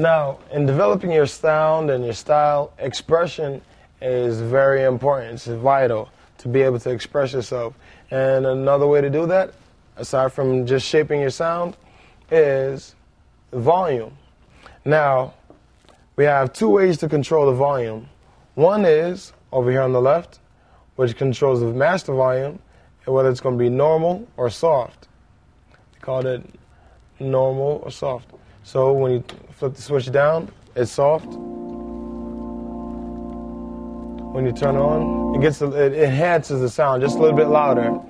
Now, in developing your sound and your style, expression is very important. It's vital to be able to express yourself. And another way to do that, aside from just shaping your sound, is volume. Now, we have two ways to control the volume. One is over here on the left, which controls the master volume, and whether it's going to be normal or soft. We call it normal or soft. So when you flip the switch down, it's soft. When you turn on, it gets it enhances the sound just a little bit louder.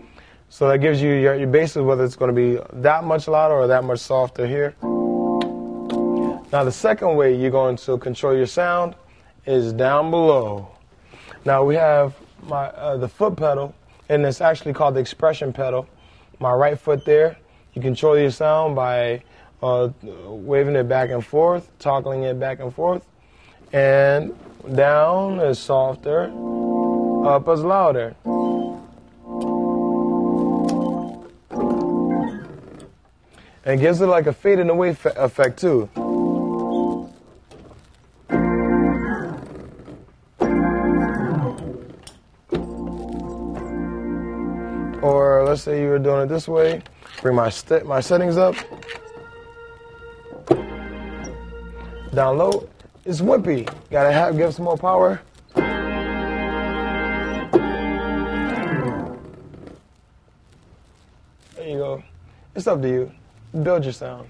So that gives you your, your whether it's going to be that much louder or that much softer here. Now the second way you're going to control your sound is down below. Now we have my uh, the foot pedal, and it's actually called the expression pedal. My right foot there. You control your sound by uh, waving it back and forth, toggling it back and forth, and down is softer, up is louder. And it gives it like a fading away effect too. Or let's say you were doing it this way. Bring my my settings up. Down low. It's wimpy. Gotta have give some more power. There you go. It's up to you. Build your sound.